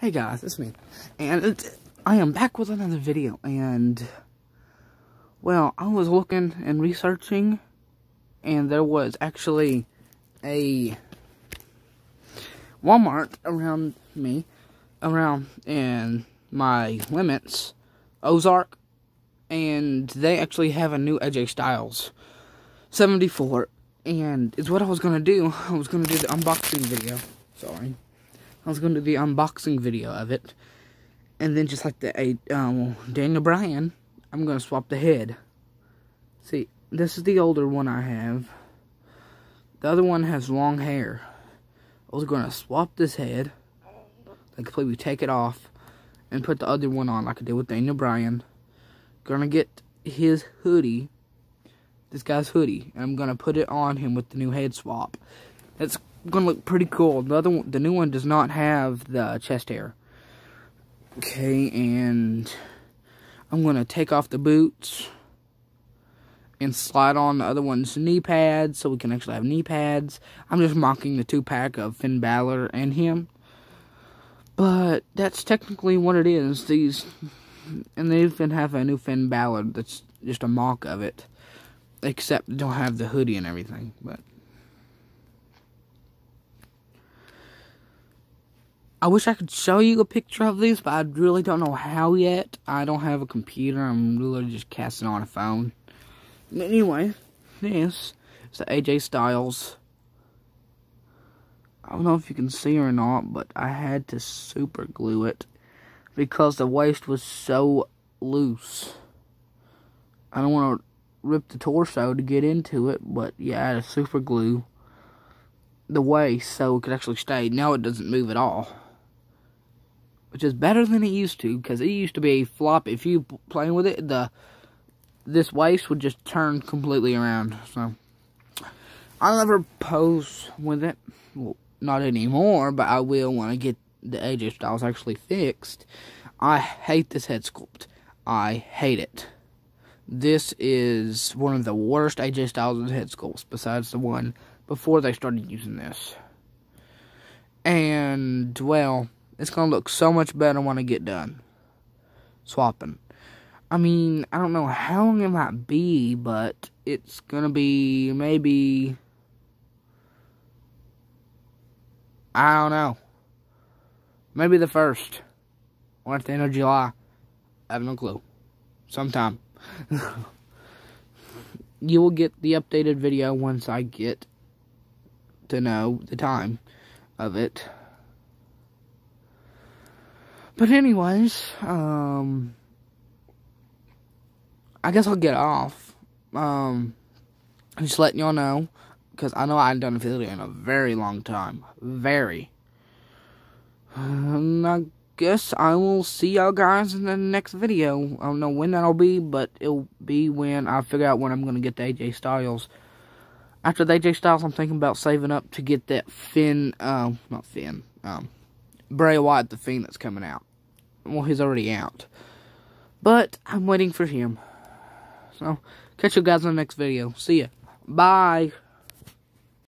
Hey guys, it's me. And I am back with another video. And, well, I was looking and researching. And there was actually a Walmart around me. Around in my limits. Ozark. And they actually have a new AJ Styles 74. And it's what I was going to do. I was going to do the unboxing video. Sorry. I was going to do the unboxing video of it. And then just like the um, Daniel Bryan, I'm going to swap the head. See, this is the older one I have. The other one has long hair. I was going to swap this head. Like completely take it off. And put the other one on like I did with Daniel Bryan. Gonna get his hoodie. This guy's hoodie. And I'm gonna put it on him with the new head swap. It's gonna look pretty cool. The other one, the new one does not have the chest hair. Okay, and I'm gonna take off the boots and slide on the other one's knee pads so we can actually have knee pads. I'm just mocking the two pack of Finn Balor and him. But that's technically what it is. These and they even have a new Finn Balor that's just a mock of it. Except they don't have the hoodie and everything, but I wish I could show you a picture of these, but I really don't know how yet. I don't have a computer. I'm really just casting on a phone. Anyway, this is the AJ Styles. I don't know if you can see or not, but I had to super glue it because the waist was so loose. I don't want to rip the torso to get into it, but yeah, I had to super glue the waist so it could actually stay. Now it doesn't move at all which is better than it used to because it used to be a flop. If you playing with it, the this waist would just turn completely around. So I'll never pose with it. Well, not anymore, but I will when I get the AJ Styles actually fixed. I hate this head sculpt. I hate it. This is one of the worst AJ Styles head sculpts besides the one before they started using this. And, well, it's going to look so much better when I get done swapping. I mean, I don't know how long it might be, but it's going to be maybe... I don't know. Maybe the first. Or at the end of July. I have no clue. Sometime. you will get the updated video once I get to know the time of it. But anyways, um, I guess I'll get off. Um, just letting y'all know, because I know I haven't done a video in a very long time. Very. And I guess I will see y'all guys in the next video. I don't know when that'll be, but it'll be when I figure out when I'm going to get the AJ Styles. After the AJ Styles, I'm thinking about saving up to get that Finn, uh, not Finn, um, Bray Wyatt, the Fiend that's coming out. Well, he's already out. But I'm waiting for him. So, catch you guys in the next video. See ya. Bye.